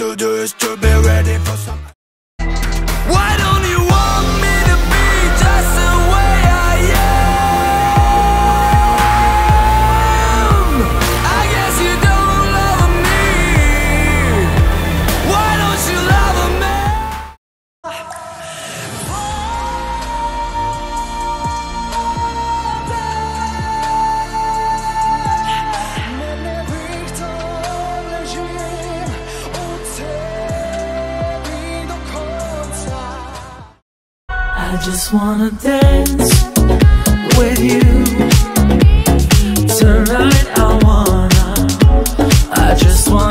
to do is to be ready for some I just wanna dance with you. Tonight I wanna I just wanna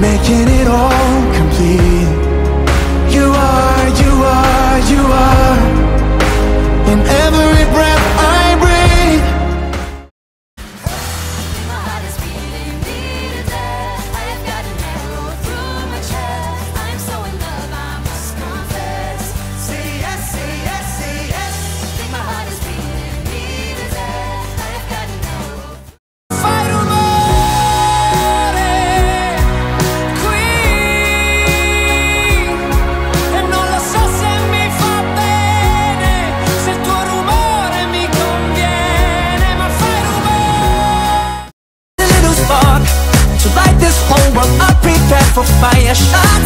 making it all complete. Vai e achar